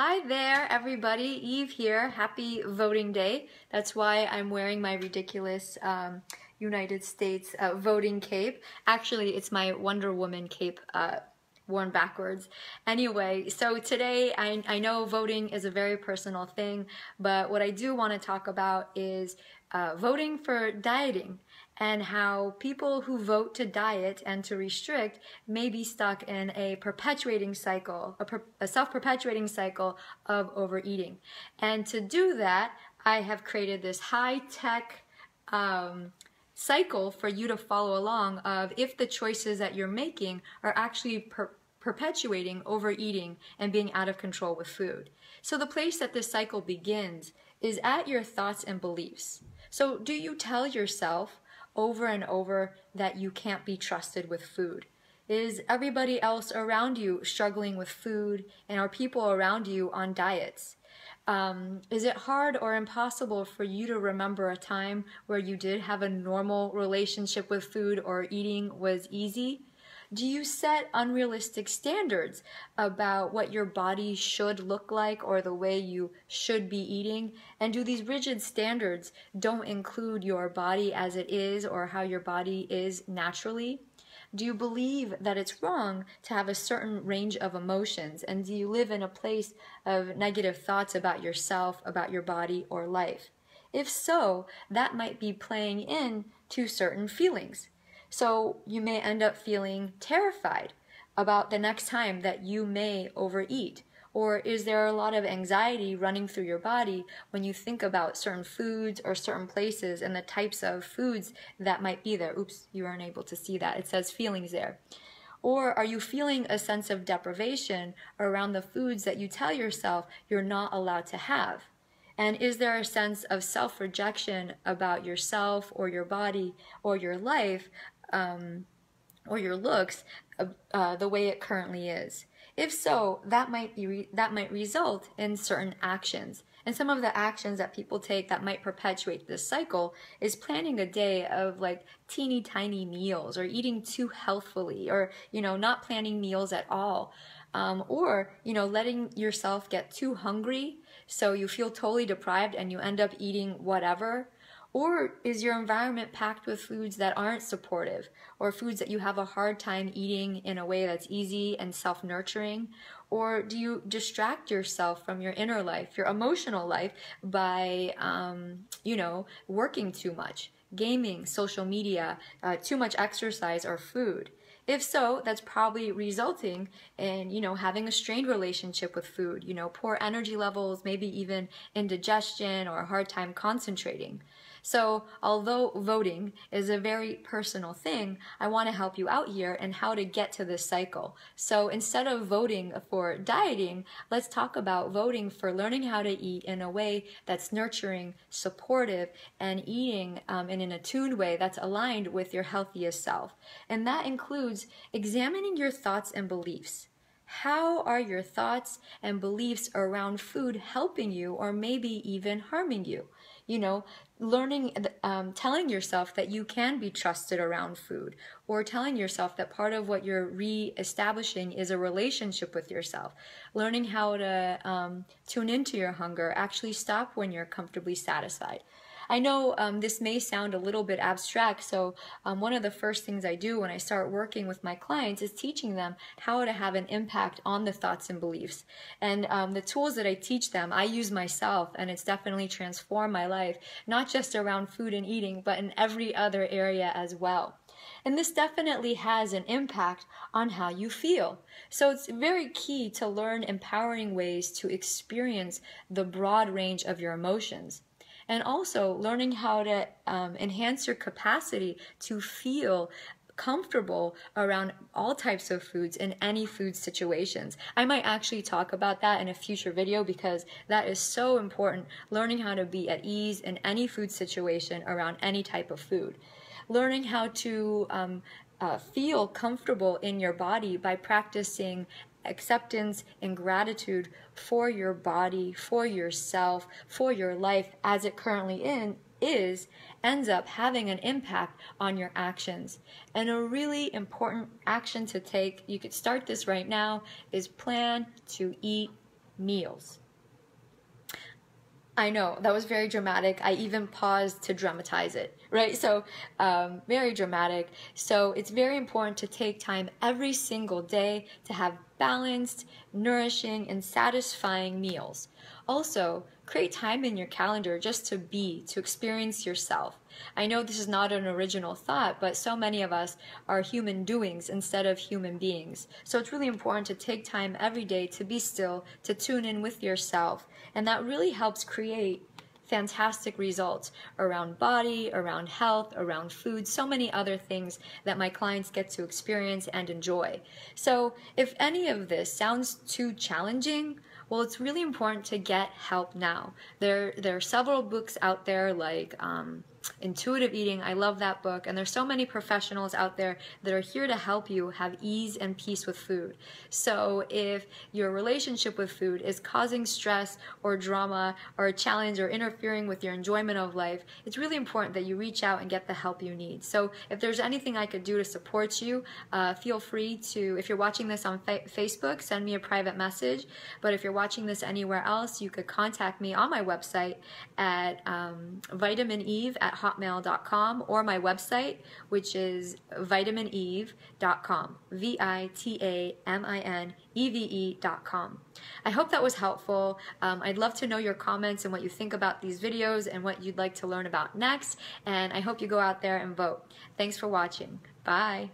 Hi there, everybody. Eve here. Happy voting day. That's why I'm wearing my ridiculous um, United States uh, voting cape. Actually, it's my Wonder Woman cape. Uh, worn backwards. Anyway, so today I, I know voting is a very personal thing, but what I do want to talk about is uh, voting for dieting and how people who vote to diet and to restrict may be stuck in a perpetuating cycle, a, per, a self-perpetuating cycle of overeating. And to do that, I have created this high-tech um, cycle for you to follow along of if the choices that you're making are actually per perpetuating overeating and being out of control with food. So the place that this cycle begins is at your thoughts and beliefs. So do you tell yourself over and over that you can't be trusted with food? Is everybody else around you struggling with food and are people around you on diets? Um, is it hard or impossible for you to remember a time where you did have a normal relationship with food or eating was easy? Do you set unrealistic standards about what your body should look like or the way you should be eating? And do these rigid standards don't include your body as it is or how your body is naturally? Do you believe that it's wrong to have a certain range of emotions? And do you live in a place of negative thoughts about yourself, about your body, or life? If so, that might be playing in to certain feelings. So you may end up feeling terrified about the next time that you may overeat. Or is there a lot of anxiety running through your body when you think about certain foods or certain places and the types of foods that might be there? Oops, you aren't able to see that. It says feelings there. Or are you feeling a sense of deprivation around the foods that you tell yourself you're not allowed to have? And is there a sense of self rejection about yourself or your body or your life um, or your looks uh, uh, the way it currently is. If so, that might be that might result in certain actions. And some of the actions that people take that might perpetuate this cycle is planning a day of like teeny tiny meals or eating too healthfully or, you know, not planning meals at all. Um, or, you know, letting yourself get too hungry so you feel totally deprived and you end up eating whatever or is your environment packed with foods that aren't supportive or foods that you have a hard time eating in a way that's easy and self nurturing? Or do you distract yourself from your inner life, your emotional life, by, um, you know, working too much, gaming, social media, uh, too much exercise, or food? If so, that's probably resulting in, you know, having a strained relationship with food, you know, poor energy levels, maybe even indigestion or a hard time concentrating. So although voting is a very personal thing, I want to help you out here and how to get to this cycle. So instead of voting for dieting, let's talk about voting for learning how to eat in a way that's nurturing, supportive, and eating um, in an attuned way that's aligned with your healthiest self. And that includes examining your thoughts and beliefs. How are your thoughts and beliefs around food helping you or maybe even harming you? You know, learning, um, telling yourself that you can be trusted around food, or telling yourself that part of what you're re-establishing is a relationship with yourself. Learning how to um, tune into your hunger, actually stop when you're comfortably satisfied. I know um, this may sound a little bit abstract, so um, one of the first things I do when I start working with my clients is teaching them how to have an impact on the thoughts and beliefs. And um, the tools that I teach them, I use myself, and it's definitely transformed my life, not just around food and eating, but in every other area as well. And this definitely has an impact on how you feel. So it's very key to learn empowering ways to experience the broad range of your emotions and also learning how to um, enhance your capacity to feel comfortable around all types of foods in any food situations. I might actually talk about that in a future video because that is so important, learning how to be at ease in any food situation around any type of food. Learning how to um, uh, feel comfortable in your body by practicing acceptance and gratitude for your body, for yourself, for your life as it currently in, is ends up having an impact on your actions. And a really important action to take, you could start this right now, is plan to eat meals. I know that was very dramatic. I even paused to dramatize it, right? So, um, very dramatic. So, it's very important to take time every single day to have balanced, nourishing, and satisfying meals. Also, create time in your calendar just to be, to experience yourself. I know this is not an original thought, but so many of us are human doings instead of human beings. So it's really important to take time every day to be still, to tune in with yourself, and that really helps create fantastic results around body, around health, around food, so many other things that my clients get to experience and enjoy. So if any of this sounds too challenging, well, it's really important to get help now. There, there are several books out there like um, Intuitive Eating. I love that book. And there's so many professionals out there that are here to help you have ease and peace with food. So if your relationship with food is causing stress or drama or a challenge or interfering with your enjoyment of life, it's really important that you reach out and get the help you need. So if there's anything I could do to support you, uh, feel free to, if you're watching this on fa Facebook, send me a private message. But if you're watching this anywhere else, you could contact me on my website at um, vitamineve at hotmail.com or my website, which is vitamineve.com. V I T A M I N E V E.com. I hope that was helpful. Um, I'd love to know your comments and what you think about these videos and what you'd like to learn about next. And I hope you go out there and vote. Thanks for watching. Bye.